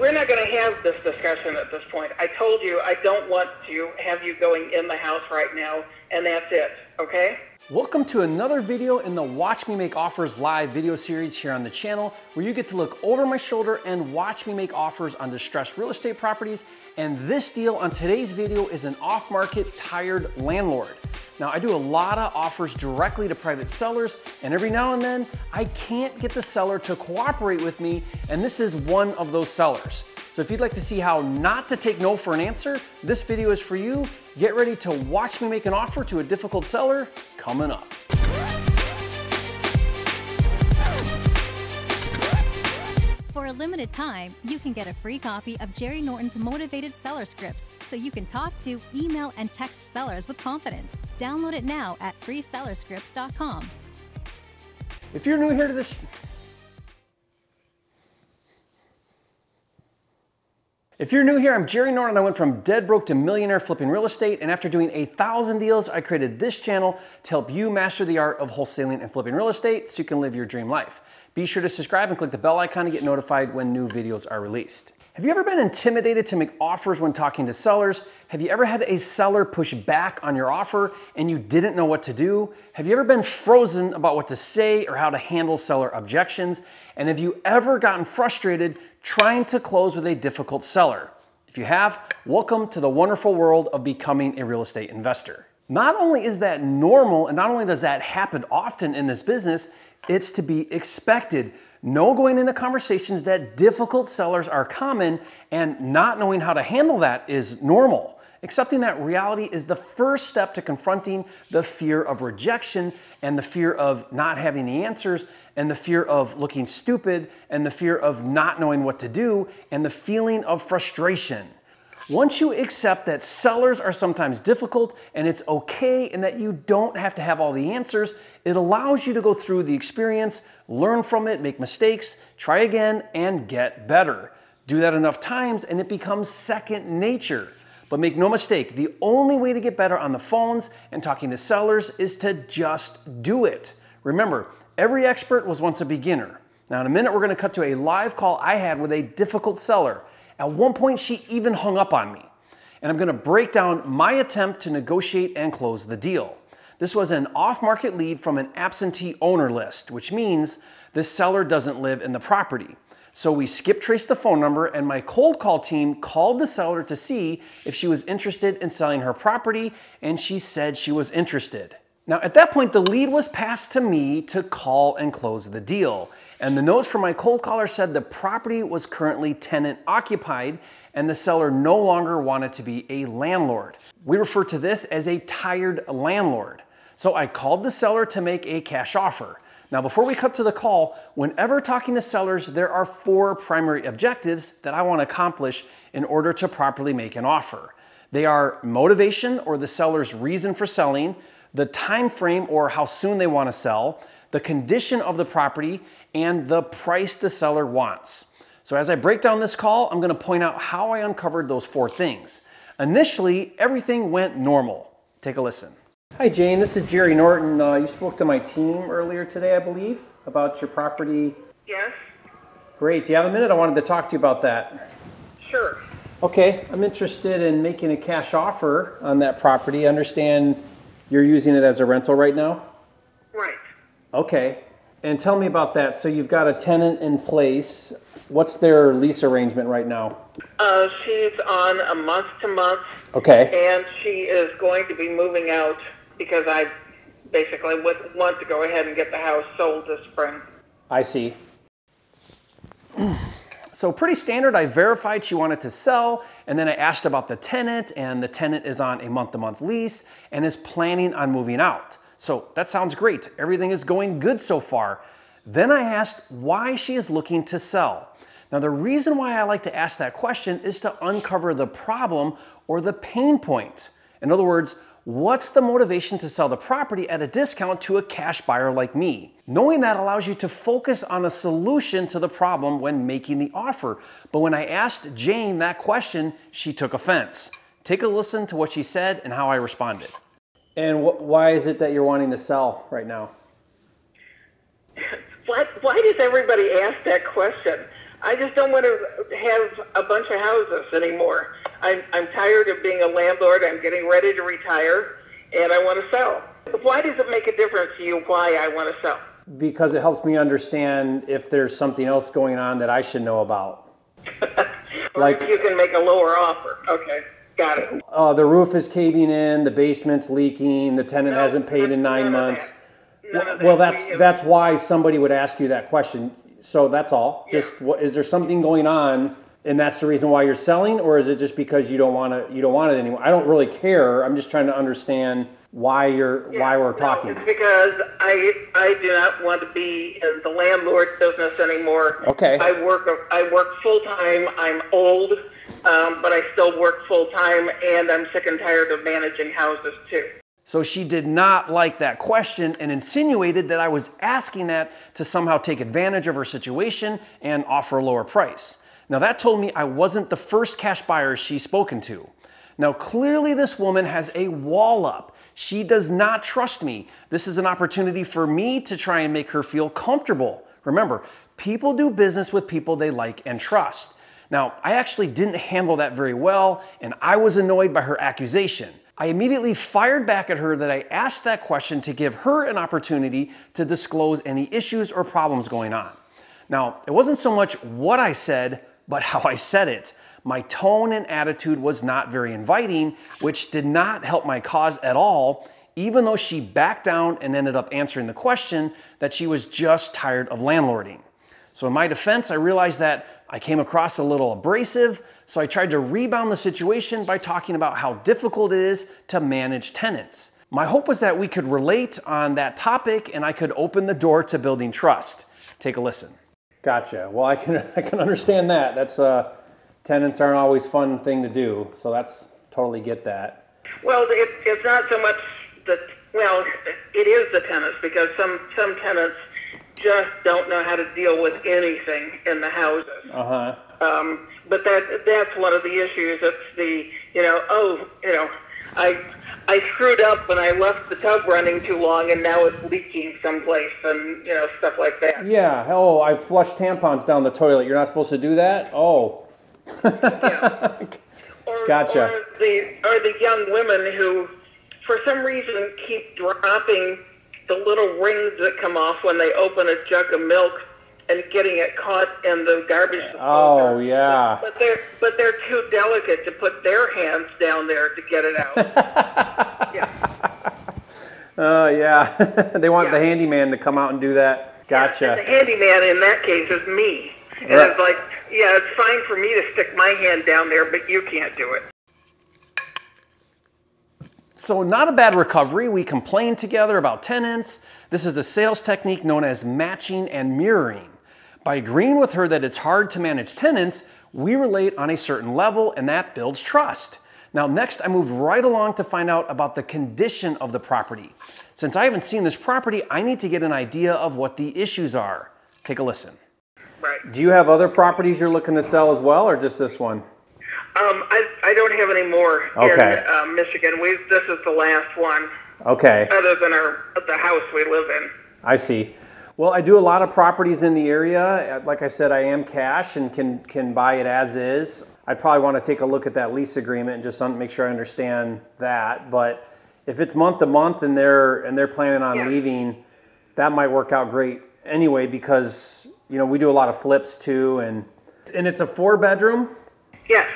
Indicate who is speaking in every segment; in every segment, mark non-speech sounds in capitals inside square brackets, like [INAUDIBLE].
Speaker 1: we're not going to have this discussion at this point. I told you I don't want to have you going in the house right now, and that's it, okay?
Speaker 2: Welcome to another video in the Watch Me Make Offers live video series here on the channel, where you get to look over my shoulder and watch me make offers on distressed real estate properties. And this deal on today's video is an off-market tired landlord. Now, I do a lot of offers directly to private sellers, and every now and then, I can't get the seller to cooperate with me, and this is one of those sellers. So if you'd like to see how not to take no for an answer, this video is for you. Get ready to watch me make an offer to a difficult seller coming up.
Speaker 3: For a limited time, you can get a free copy of Jerry Norton's Motivated Seller Scripts so you can talk to, email, and text sellers with confidence. Download it now at freesellerscripts.com.
Speaker 2: If you're new here to this, If you're new here, I'm Jerry Norton. I went from dead broke to millionaire flipping real estate, and after doing a thousand deals, I created this channel to help you master the art of wholesaling and flipping real estate so you can live your dream life. Be sure to subscribe and click the bell icon to get notified when new videos are released. Have you ever been intimidated to make offers when talking to sellers? Have you ever had a seller push back on your offer and you didn't know what to do? Have you ever been frozen about what to say or how to handle seller objections? And have you ever gotten frustrated trying to close with a difficult seller? If you have, welcome to the wonderful world of becoming a real estate investor. Not only is that normal, and not only does that happen often in this business, it's to be expected. No going into conversations that difficult sellers are common and not knowing how to handle that is normal. Accepting that reality is the first step to confronting the fear of rejection and the fear of not having the answers and the fear of looking stupid and the fear of not knowing what to do and the feeling of frustration. Once you accept that sellers are sometimes difficult and it's okay and that you don't have to have all the answers, it allows you to go through the experience, learn from it, make mistakes, try again, and get better. Do that enough times and it becomes second nature. But make no mistake, the only way to get better on the phones and talking to sellers is to just do it. Remember, every expert was once a beginner. Now, in a minute, we're gonna cut to a live call I had with a difficult seller. At one point, she even hung up on me. And I'm gonna break down my attempt to negotiate and close the deal. This was an off market lead from an absentee owner list, which means the seller doesn't live in the property. So we skip traced the phone number, and my cold call team called the seller to see if she was interested in selling her property, and she said she was interested. Now, at that point, the lead was passed to me to call and close the deal. And the notes from my cold caller said the property was currently tenant occupied and the seller no longer wanted to be a landlord. We refer to this as a tired landlord. So I called the seller to make a cash offer. Now, before we cut to the call, whenever talking to sellers, there are four primary objectives that I want to accomplish in order to properly make an offer. They are motivation or the seller's reason for selling, the time frame or how soon they want to sell, the condition of the property, and the price the seller wants. So as I break down this call, I'm gonna point out how I uncovered those four things. Initially, everything went normal. Take a listen. Hi Jane, this is Jerry Norton. Uh, you spoke to my team earlier today, I believe, about your property.
Speaker 1: Yes?
Speaker 2: Great, do you have a minute? I wanted to talk to you about that.
Speaker 1: Sure.
Speaker 2: Okay, I'm interested in making a cash offer on that property. I understand you're using it as a rental right now?
Speaker 1: Right.
Speaker 2: Okay. And tell me about that. So you've got a tenant in place. What's their lease arrangement right now?
Speaker 1: Uh, she's on a month to month,
Speaker 2: Okay.
Speaker 1: and she is going to be moving out because I basically would want to go ahead and get the house sold this spring.
Speaker 2: I see. So pretty standard. I verified she wanted to sell, and then I asked about the tenant, and the tenant is on a month-to-month lease and is planning on moving out. So that sounds great. Everything is going good so far. Then I asked why she is looking to sell. Now, the reason why I like to ask that question is to uncover the problem or the pain point. In other words, what's the motivation to sell the property at a discount to a cash buyer like me? Knowing that allows you to focus on a solution to the problem when making the offer. But when I asked Jane that question, she took offense. Take a listen to what she said and how I responded. And wh- why is it that you're wanting to sell right now? [LAUGHS]
Speaker 1: Why, why does everybody ask that question? I just don't want to have a bunch of houses anymore. I'm, I'm tired of being a landlord. I'm getting ready to retire, and I want to sell. Why does it make a difference to you why I want to sell?
Speaker 2: Because it helps me understand if there's something else going on that I should know about. [LAUGHS] Like-
Speaker 1: you can make a lower offer. Okay, got it.
Speaker 2: Uh, the roof is caving in, the basement's leaking, the tenant
Speaker 1: No,
Speaker 2: hasn't paid in nine months.
Speaker 1: that. None of
Speaker 2: Well, that's that's why somebody would ask you that question. So that's all. Just what is there something going on, and that's the reason why you're selling, or is it just because you don't want to you don't want it anymore? I don't really care. I'm just trying to understand why you're why we're
Speaker 1: No,
Speaker 2: talking.
Speaker 1: it's because I I do not want to be in the landlord business anymore.
Speaker 2: Okay.
Speaker 1: I work I work full time. I'm old, um, but I still work full time, and I'm sick and tired of managing houses too.
Speaker 2: So she did not like that question and insinuated that I was asking that to somehow take advantage of her situation and offer a lower price. Now, that told me I wasn't the first cash buyer she's spoken to. Now, clearly, this woman has a wall up. She does not trust me. This is an opportunity for me to try and make her feel comfortable. Remember, people do business with people they like and trust. Now, I actually didn't handle that very well, and I was annoyed by her accusation. I immediately fired back at her that I asked that question to give her an opportunity to disclose any issues or problems going on. Now, it wasn't so much what I said, but how I said it. My tone and attitude was not very inviting, which did not help my cause at all, even though she backed down and ended up answering the question that she was just tired of landlording. So, in my defense, I realized that I came across a little abrasive, so I tried to rebound the situation by talking about how difficult it is to manage tenants. My hope was that we could relate on that topic and I could open the door to building trust. Take a listen. Gotcha. Well, I can [LAUGHS] I can understand that. That's uh, tenants aren't always fun thing to do, so that's totally get that.
Speaker 1: Well, it, it's not so much the well, it is the tenants because some some tenants just don't know how to deal with anything in the houses.
Speaker 2: Uh huh.
Speaker 1: Um, but that that's one of the issues. It's the you know oh you know I I screwed up and I left the tub running too long and now it's leaking someplace and you know stuff like that.
Speaker 2: Yeah. Oh, I flushed tampons down the toilet. You're not supposed to do that. Oh. [LAUGHS]
Speaker 1: Or,
Speaker 2: Gotcha.
Speaker 1: Or the or the young women who, for some reason, keep dropping the little rings that come off when they open a jug of milk and getting it caught in the garbage oh, disposal.
Speaker 2: Oh yeah.
Speaker 1: But they're but they're too delicate to put their hands down there to get it out. [LAUGHS] yeah.
Speaker 2: Oh yeah. [LAUGHS] they want the handyman to come out and do that.
Speaker 1: And the handyman in that case is me. And
Speaker 2: Right.
Speaker 1: it's like, yeah, it's fine for me to stick my hand down there, but you can't do it.
Speaker 2: So, not a bad recovery. We complained together about tenants. This is a sales technique known as matching and mirroring. By agreeing with her that it's hard to manage tenants, we relate on a certain level and that builds trust. Now, next, I moved right along to find out about the condition of the property. Since I haven't seen this property, I need to get an idea of what the issues are. Take a listen.
Speaker 1: Right.
Speaker 2: Do you have other properties you're looking to sell as well, or just this one?
Speaker 1: Um, I, I don't have any more
Speaker 2: Okay.
Speaker 1: in uh, Michigan. We this is the last one,
Speaker 2: Okay.
Speaker 1: other than our the house we live in.
Speaker 2: I see. Well, I do a lot of properties in the area. Uh, Like I said, I am cash and can can buy it as is. I'd probably want to take a look at that lease agreement and just make sure I understand that. But if it's month to month and they're and they're planning on
Speaker 1: Yeah.
Speaker 2: leaving, that might work out great anyway because you know we do a lot of flips too and and it's a four bedroom.
Speaker 1: Yes.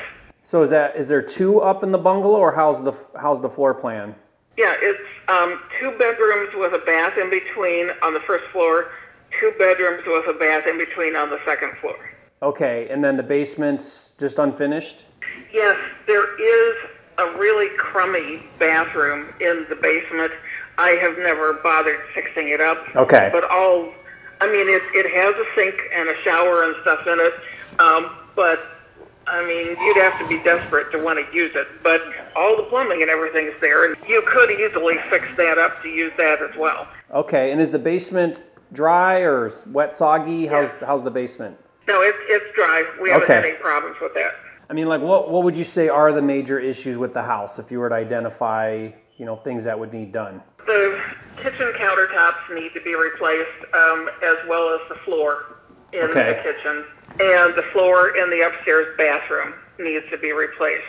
Speaker 2: So is that is there two up in the bungalow or how's the how's the floor plan?
Speaker 1: Yeah, it's um, two bedrooms with a bath in between on the first floor, two bedrooms with a bath in between on the second floor.
Speaker 2: Okay, and then the basement's just unfinished.
Speaker 1: Yes, there is a really crummy bathroom in the basement. I have never bothered fixing it up.
Speaker 2: Okay.
Speaker 1: But all, I mean, it, it has a sink and a shower and stuff in it. Um, but, I mean, you'd have to be desperate to want to use it. But all the plumbing and everything's there, and you could easily fix that up to use that as well.
Speaker 2: Okay, and is the basement dry or wet, soggy? How's how's the basement?
Speaker 1: No, it's, it's dry. We haven't had any problems with that.
Speaker 2: I mean, like, what what would you say are the major issues with the house if you were to identify, you know, things that would need done?
Speaker 1: The kitchen countertops need to be replaced, um, as well as the floor. In
Speaker 2: Okay.
Speaker 1: the kitchen, and the floor in the upstairs bathroom needs to be replaced.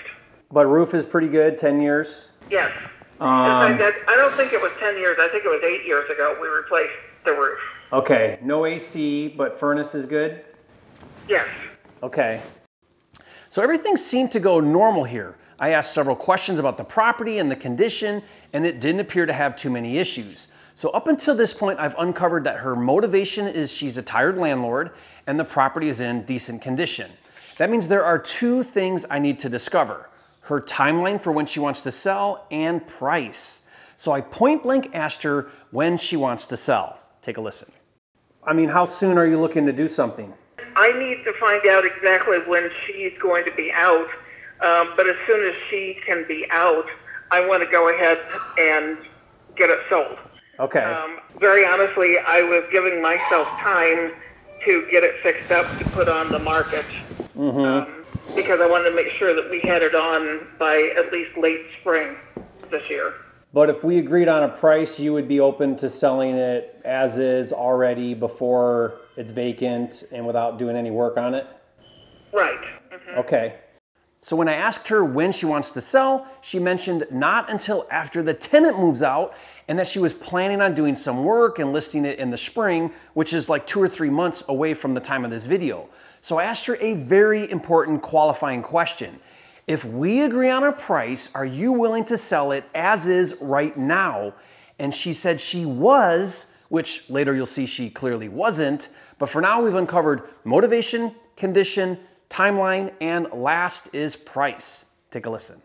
Speaker 2: But roof is pretty good, 10 years.
Speaker 1: Yes.
Speaker 2: Um,
Speaker 1: I don't think it was 10 years. I think it was eight years ago we replaced the roof.
Speaker 2: Okay, no AC, but furnace is good.
Speaker 1: Yes.
Speaker 2: Okay. So everything seemed to go normal here. I asked several questions about the property and the condition, and it didn't appear to have too many issues. So up until this point, I've uncovered that her motivation is she's a tired landlord and the property is in decent condition. That means there are two things I need to discover her timeline for when she wants to sell and price. So I point blank asked her when she wants to sell. Take a listen. I mean, how soon are you looking to do something?
Speaker 1: I need to find out exactly when she's going to be out, um, but as soon as she can be out, I want to go ahead and get it sold.
Speaker 2: Okay.
Speaker 1: Um, very honestly, I was giving myself time to get it fixed up to put on the market um, because I wanted to make sure that we had it on by at least late spring this year.
Speaker 2: But if we agreed on a price, you would be open to selling it as is already before it's vacant and without doing any work on it?
Speaker 1: Right. Mhm.
Speaker 2: Okay. So when I asked her when she wants to sell, she mentioned not until after the tenant moves out and that she was planning on doing some work and listing it in the spring, which is like two or three months away from the time of this video. So I asked her a very important qualifying question. If we agree on a price, are you willing to sell it as is right now? And she said she was, which later you'll see she clearly wasn't. But for now, we've uncovered motivation, condition, timeline, and last is price. Take a listen.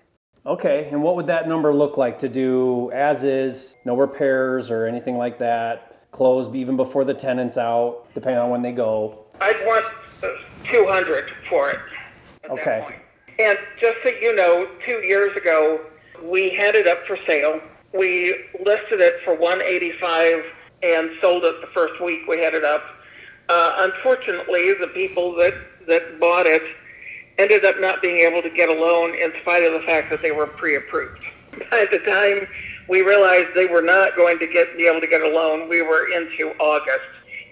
Speaker 2: Okay, and what would that number look like to do as is, no repairs or anything like that, closed even before the tenant's out, depending on when they go?
Speaker 1: I'd want uh, 200 for it
Speaker 2: Okay.
Speaker 1: And just so you know, two years ago, we had it up for sale. We listed it for 185 and sold it the first week we had it up. Uh, unfortunately, the people that, that bought it ended up not being able to get a loan in spite of the fact that they were pre-approved. By the time we realized they were not going to get be able to get a loan, we were into August,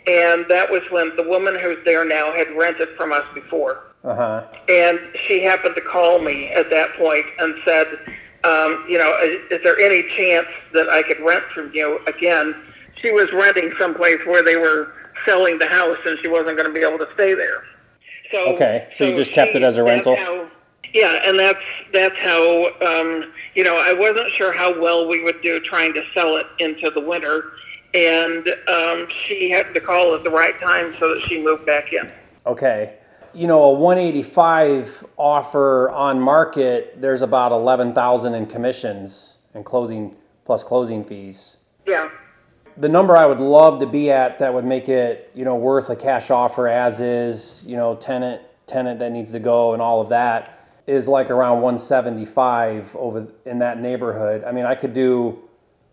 Speaker 1: and that was when the woman who's there now had rented from us before,
Speaker 2: Uh huh.
Speaker 1: and she happened to call me at that point and said, um, you know, is, is there any chance that I could rent from you again? She was renting someplace where they were selling the house, and she wasn't going to be able to stay there. So
Speaker 2: Okay, so you just kept it as a rental?
Speaker 1: how- yeah, and that's that's how um, you know I wasn't sure how well we would do trying to sell it into the winter, and um, she had to call at the right time so that she moved back in.
Speaker 2: Okay. You know, a 185 offer on market, there's about 11,000 in commissions and closing plus closing fees.
Speaker 1: Yeah,
Speaker 2: The number I would love to be at that would make it, you know, worth a cash offer as is, you know, tenant tenant that needs to go and all of that is like around 175 over in that neighborhood. I mean, I could do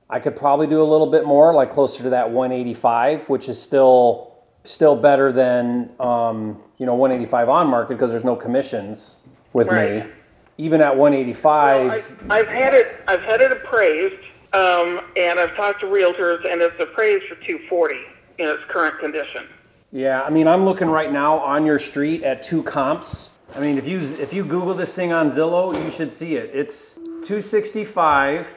Speaker 2: I could probably do a little bit more, like closer to that 185, which is still still better than um, you know 185 on market because there's no commissions with
Speaker 1: Right.
Speaker 2: me. Even at 185,
Speaker 1: I, I've had it I've had it appraised, um, and I've talked to realtors, and it's appraised for 240 in its current condition.
Speaker 2: Yeah, I mean, I'm looking right now on your street at two comps. I mean, if you if you Google this thing on Zillow, you should see it. It's 265,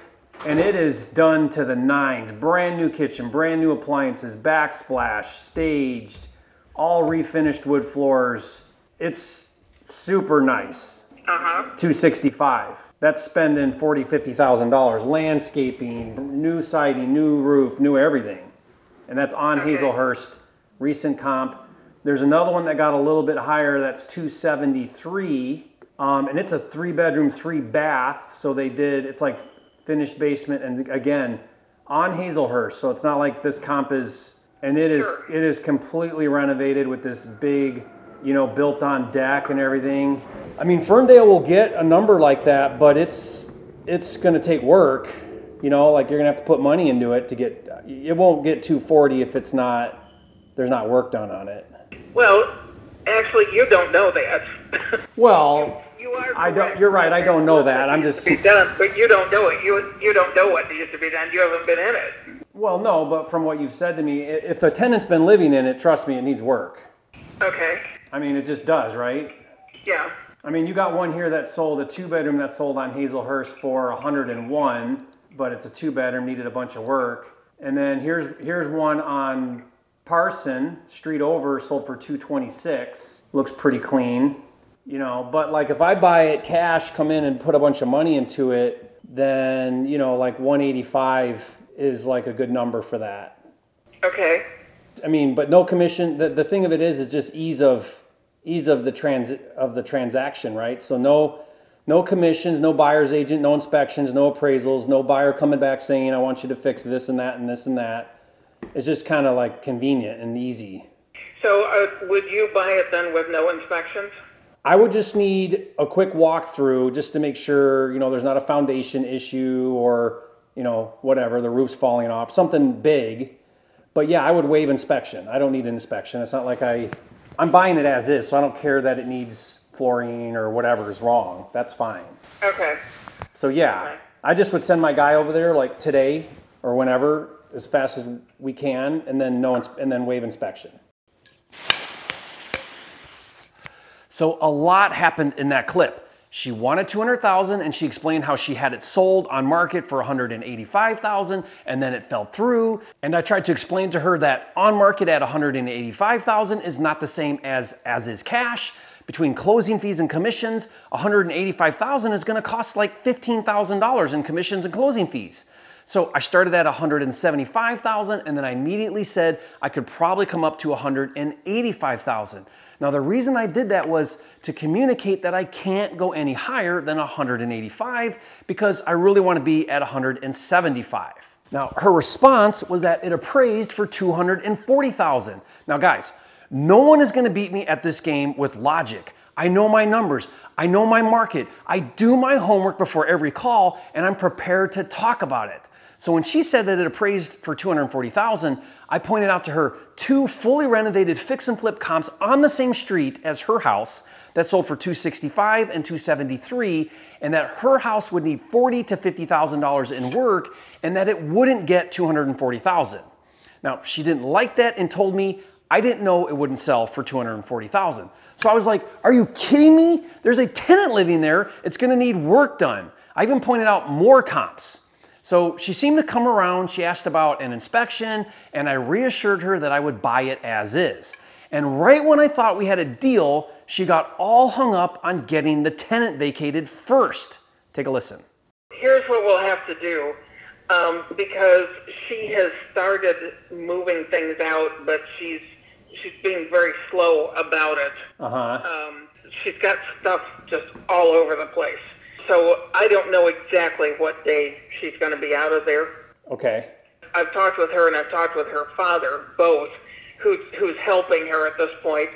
Speaker 2: and it is done to the nines. Brand new kitchen, brand new appliances, backsplash, staged, all refinished wood floors. It's super nice.
Speaker 1: Uh huh.
Speaker 2: 265. That's spending 40, 50,000 dollars. Landscaping, new siding, new roof, new everything. And that's on
Speaker 1: Okay.
Speaker 2: Hazelhurst, recent comp. There's another one that got a little bit higher. That's 273, um, and it's a three bedroom, three bath. So they did. It's like finished basement, and again, on Hazelhurst. So it's not like this comp is, and it is
Speaker 1: Sure.
Speaker 2: it is completely renovated with this big, you know, built on deck and everything. I mean, Ferndale will get a number like that, but it's it's going to take work. You know, like you're going to have to put money into it to get. It won't get 240 if it's not there's not work done on it.
Speaker 1: Well, actually, you don't know that. [LAUGHS]
Speaker 2: Well,
Speaker 1: You are.
Speaker 2: I don't- you're right, I don't know that. I'm just-
Speaker 1: to be done, but you don't know it. You you don't know what needs to be done. You haven't been in it.
Speaker 2: well, no, but from what you've said to me, if a tenant's been living in it, trust me, it needs work.
Speaker 1: Okay.
Speaker 2: I mean, it just does, right?
Speaker 1: Yeah.
Speaker 2: I mean, you got one here that sold a two bedroom that sold on Hazelhurst for 101, but it's a two bedroom, needed a bunch of work. And then here's here's one on Parson Street over, sold for 226. Looks pretty clean, you know. But like if I buy it cash, come in and put a bunch of money into it, then you know like 185 is like a good number for that.
Speaker 1: Okay.
Speaker 2: I mean, but no commission. The, the thing of it is, is just ease of ease of the trans of the transaction, right? So no no commissions, no buyer's agent, no inspections, no appraisals, no buyer coming back saying I want you to fix this and that and this and that. It's just kind of like convenient and easy.
Speaker 1: So uh, would you buy it then with no inspections?
Speaker 2: I would just need a quick walkthrough just to make sure you know there's not a foundation issue or you know whatever the roof's falling off, something big. But yeah, I would waive inspection. I don't need an inspection. It's not like I I'm buying it as is, so I don't care that it needs flooring or whatever is wrong. That's fine.
Speaker 1: Okay.
Speaker 2: So yeah,
Speaker 1: Okay.
Speaker 2: I just would send my guy over there like today or whenever, as fast as we can, and then no, ins- and then waive inspection. So a lot happened in that clip. She wanted 200,000 and she explained how she had it sold on market for 185,000 and then it fell through. And I tried to explain to her that on market at 185,000 is not the same as as is cash. Between closing fees and commissions, 185,000 is going to cost like $15,000 in commissions and closing fees. So I started at 175,000 and then I immediately said I could probably come up to 185,000. Now the reason I did that was to communicate that I can't go any higher than 185 because I really want to be at 175. Now her response was that it appraised for 240,000. Now guys, no one is going to beat me at this game with logic. I know my numbers. I know my market. I do my homework before every call and I'm prepared to talk about it. So when she said that it appraised for 240,000, I pointed out to her two fully renovated fix and flip comps on the same street as her house that sold for 265 and 273 and that her house would need 40 to $50,000 in work and that it wouldn't get 240,000. Now, she didn't like that and told me I didn't know it wouldn't sell for 240,000. So I was like, "Are you kidding me? There's a tenant living there. It's going to need work done." I even pointed out more comps. So she seemed to come around. She asked about an inspection, and I reassured her that I would buy it as is. And right when I thought we had a deal, she got all hung up on getting the tenant vacated first. Take a listen.
Speaker 1: Here's what we'll have to do. Um, because she has started moving things out, but she's she's being very slow about it.
Speaker 2: Uh huh.
Speaker 1: Um, she's got stuff just all over the place. So I don't know exactly what day she's going to be out of there.
Speaker 2: Okay.
Speaker 1: I've talked with her and I've talked with her father, both, who's who's helping her at this point.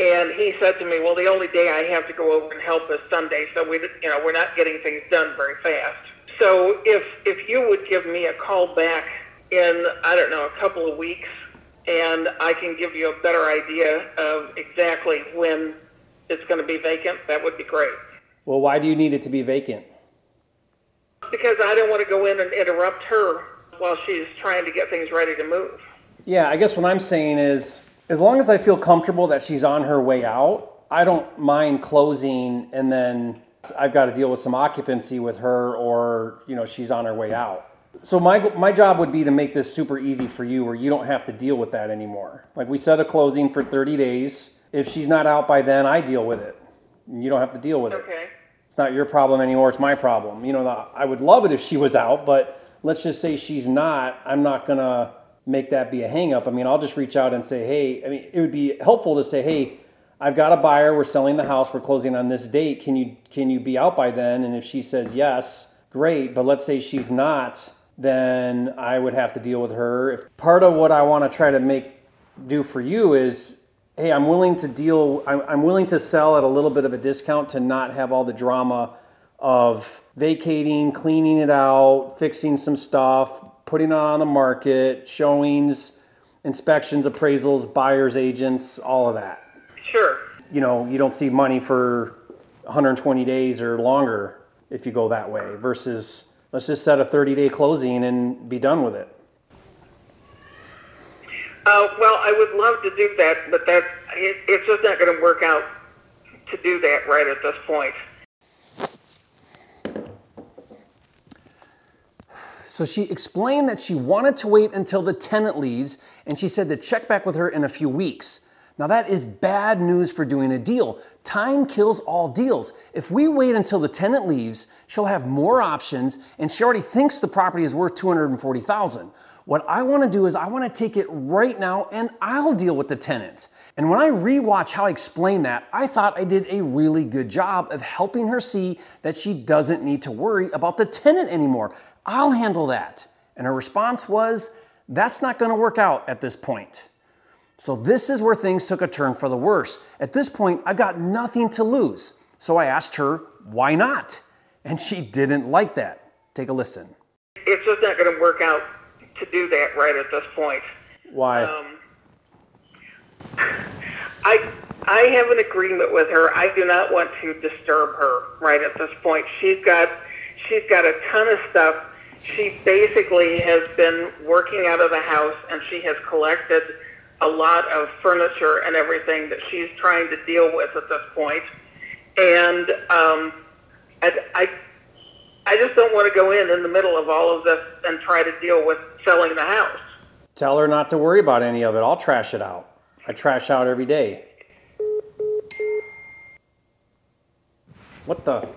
Speaker 1: And he said to me, "Well, the only day I have to go over and help is Sunday, so we, you know, we're not getting things done very fast." So if if you would give me a call back in I don't know a couple of weeks, and I can give you a better idea of exactly when it's going to be vacant, that would be great.
Speaker 2: Well, why do you need it to be vacant?
Speaker 1: Because I don't want to go in and interrupt her while she's trying to get things ready to move.
Speaker 2: Yeah, I guess what I'm saying is as long as I feel comfortable that she's on her way out, I don't mind closing and then I've got to deal with some occupancy with her or, you know, she's on her way out. So my my job would be to make this super easy for you where you don't have to deal with that anymore. Like we set a closing for 30 days. If she's not out by then, I deal with it. You don't have to deal with it.
Speaker 1: Okay.
Speaker 2: It's not your problem anymore, it's my problem. You know, I would love it if she was out, but let's just say she's not. I'm not going to make that be a hang up. I mean, I'll just reach out and say, hey, I mean, it would be helpful to say, hey, I've got a buyer, we're selling the house, we're closing on this date. Can you can you be out by then? And if she says yes, great, but let's say she's not, then I would have to deal with her. If part of what I want to try to make do for you is hey, I'm willing to deal, I'm, I'm willing to sell at a little bit of a discount to not have all the drama of vacating, cleaning it out, fixing some stuff, putting it on the market, showings, inspections, appraisals, buyers, agents, all of that.
Speaker 1: Sure.
Speaker 2: You know, you don't see money for 120 days or longer if you go that way versus let's just set a 30 day closing and be done with it.
Speaker 1: Uh, well, I would love to do that, but that it, it's just not going to work out to do that right at this point.
Speaker 2: So she explained that she wanted to wait until the tenant leaves, and she said to check back with her in a few weeks. Now, that is bad news for doing a deal. Time kills all deals. If we wait until the tenant leaves, she'll have more options, and she already thinks the property is worth 240,000. What I want to do is I want to take it right now and I'll deal with the tenant. And when I rewatch how I explain that, I thought I did a really good job of helping her see that she doesn't need to worry about the tenant anymore. I'll handle that. And her response was, that's not going to work out at this point. So this is where things took a turn for the worse. At this point, I've got nothing to lose. So I asked her, why not? And she didn't like that. Take a listen.
Speaker 1: It's just not going to work out to do that right at this point.
Speaker 2: Why?
Speaker 1: Um, I I have an agreement with her. I do not want to disturb her right at this point. She's got she's got a ton of stuff. She basically has been working out of the house, and she has collected a lot of furniture and everything that she's trying to deal with at this point. And um, I, I I just don't want to go in in the middle of all of this and try to deal with selling the house.
Speaker 2: Tell her not to worry about any of it. I'll trash it out. I trash out every day. What the?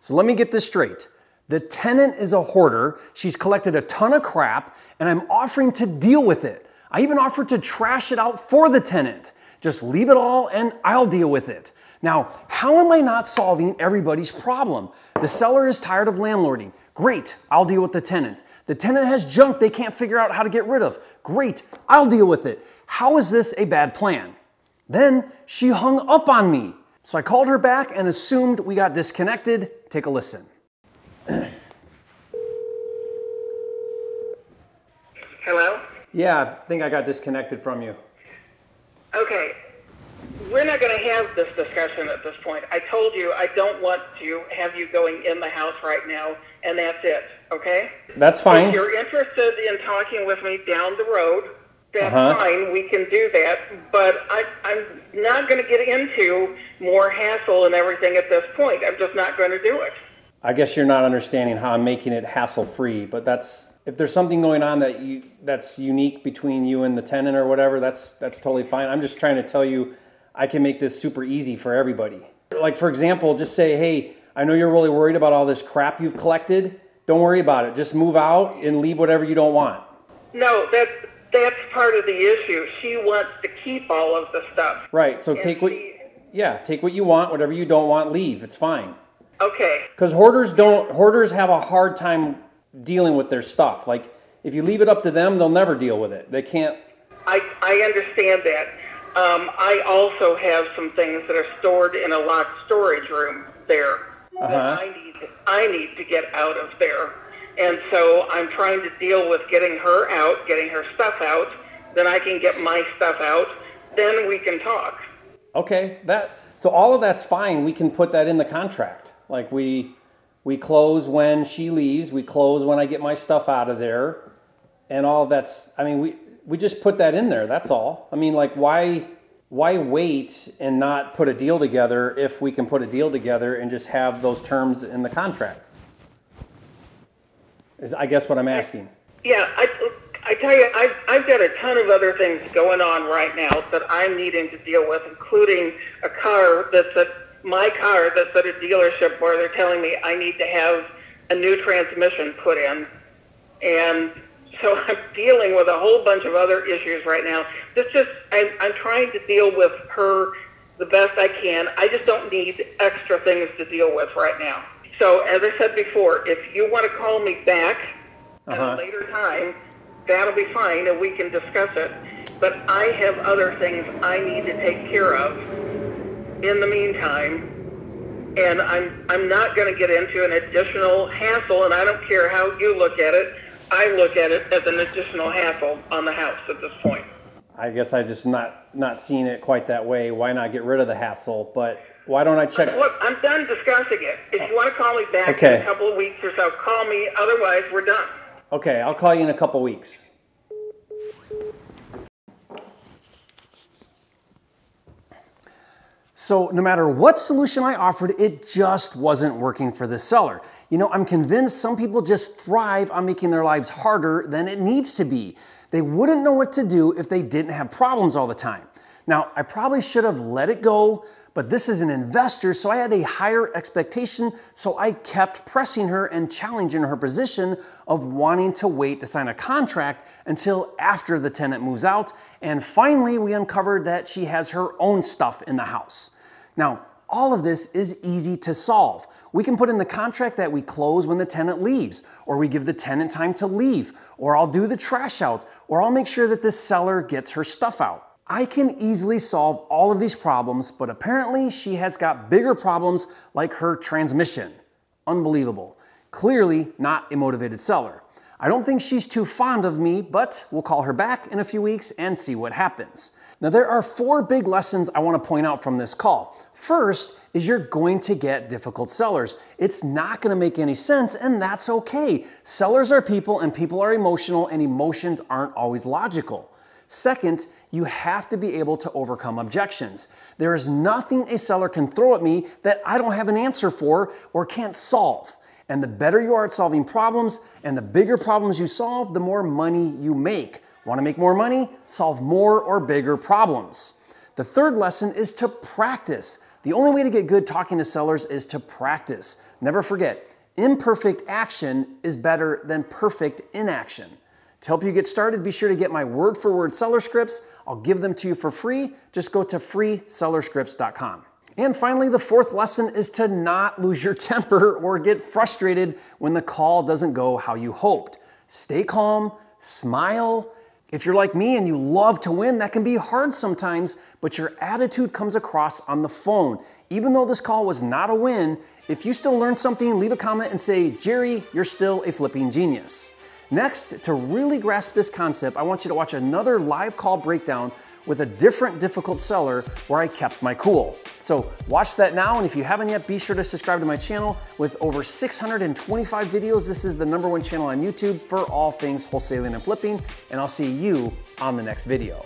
Speaker 2: So let me get this straight. The tenant is a hoarder. She's collected a ton of crap, and I'm offering to deal with it. I even offered to trash it out for the tenant. Just leave it all and I'll deal with it. Now, how am I not solving everybody's problem? The seller is tired of landlording. Great, I'll deal with the tenant. The tenant has junk they can't figure out how to get rid of. Great, I'll deal with it. How is this a bad plan? Then she hung up on me. So I called her back and assumed we got disconnected. Take a listen.
Speaker 1: Hello?
Speaker 2: Yeah, I think I got disconnected from you.
Speaker 1: Okay. We're not going to have this discussion at this point. I told you I don't want to have you going in the house right now, and that's it, okay?
Speaker 2: That's fine.
Speaker 1: If you're interested in talking with me down the road, that's
Speaker 2: Uh-huh.
Speaker 1: fine. We can do that. But I, I'm not going to get into more hassle and everything at this point. I'm just not going to do it.
Speaker 2: I guess you're not understanding how I'm making it hassle free, but that's if there's something going on that you that's unique between you and the tenant or whatever, that's that's totally fine. I'm just trying to tell you I can make this super easy for everybody. Like for example, just say, "Hey, I know you're really worried about all this crap you've collected. Don't worry about it. Just move out and leave whatever you don't want."
Speaker 1: No, that that's part of the issue. She wants to keep all of the stuff.
Speaker 2: Right. So
Speaker 1: And
Speaker 2: take what
Speaker 1: she-
Speaker 2: yeah, take what you want, whatever you don't want, leave. It's fine.
Speaker 1: Okay.
Speaker 2: Because hoarders don't hoarders have a hard time dealing with their stuff. Like if you leave it up to them, they'll never deal with it. They can't.
Speaker 1: I, I understand that. Um, I also have some things that are stored in a locked storage room there
Speaker 2: Uh-huh.
Speaker 1: that I need I need to get out of there, and so I'm trying to deal with getting her out, getting her stuff out. Then I can get my stuff out. Then we can talk.
Speaker 2: Okay, that so all of that's fine. We can put that in the contract. Like we we close when she leaves. We close when I get my stuff out of there, and all of that's. I mean, we we just put that in there. That's all. I mean, like why why wait and not put a deal together if we can put a deal together and just have those terms in the contract? Is I guess what I'm asking.
Speaker 1: Yeah, I, I tell you, I've, I've got a ton of other things going on right now that I'm needing to deal with, including a car that's at my car that's at a dealership where they're telling me I need to have a new transmission put in. And so [LAUGHS] I'm dealing with a whole bunch of other issues right now. This just, I'm, I'm trying to deal with her the best I can. I just don't need extra things to deal with right now. So as I said before, if you want to call me back at
Speaker 2: Uh-huh.
Speaker 1: a later time, that'll be fine and we can discuss it. But I have other things I need to take care of in the meantime. And I'm, I'm not going to get into an additional hassle, and I don't care how you look at it. I look at it as an additional hassle on the house at this point.
Speaker 2: I guess I just not not seeing it quite that way. Why not get rid of the hassle? But Why don't I check?
Speaker 1: Look, I'm done discussing it. If you want to call me back
Speaker 2: Okay.
Speaker 1: in a couple of weeks or so, call me. Otherwise, we're done.
Speaker 2: Okay, I'll call you in a couple weeks. So, no matter what solution I offered, it just wasn't working for this seller. You know, I'm convinced some people just thrive on making their lives harder than it needs to be. They wouldn't know what to do if they didn't have problems all the time. Now, I probably should have let it go, but this is an investor, so I had a higher expectation, so I kept pressing her and challenging her position of wanting to wait to sign a contract until after the tenant moves out. And finally, we uncovered that she has her own stuff in the house. Now, all of this is easy to solve. We can put in the contract that we close when the tenant leaves, or we give the tenant time to leave, or I'll do the trash out, or I'll make sure that the seller gets her stuff out. I can easily solve all of these problems, but apparently she has got bigger problems like her transmission. Unbelievable. Clearly not a motivated seller. I don't think she's too fond of me, but we'll call her back in a few weeks and see what happens. Now, there are four big lessons I want to point out from this call. First is you're going to get difficult sellers. It's not going to make any sense, and that's okay. Sellers are people, and people are emotional, and emotions aren't always logical. Second, you have to be able to overcome objections. There is nothing a seller can throw at me that I don't have an answer for or can't solve. And the better you are at solving problems and the bigger problems you solve, the more money you make. Want to make more money? Solve more or bigger problems. The third lesson is to practice. The only way to get good talking to sellers is to practice. Never forget, imperfect action is better than perfect inaction. To help you get started, be sure to get my word for word seller scripts. I'll give them to you for free. Just go to freesellerscripts.com. And finally, the fourth lesson is to not lose your temper [LAUGHS] or get frustrated when the call doesn't go how you hoped. Stay calm, smile. If you're like me and you love to win, that can be hard sometimes, but your attitude comes across on the phone. Even though this call was not a win, if you still learned something, leave a comment and say, Jerry, you're still a flipping genius. Next, to really grasp this concept, I want you to watch another live call breakdown with a different difficult seller where I kept my cool. So watch that now, and if you haven't yet, be sure to subscribe to my channel with over 625 videos. This is the number one channel on YouTube for all things wholesaling and flipping, and I'll see you on the next video.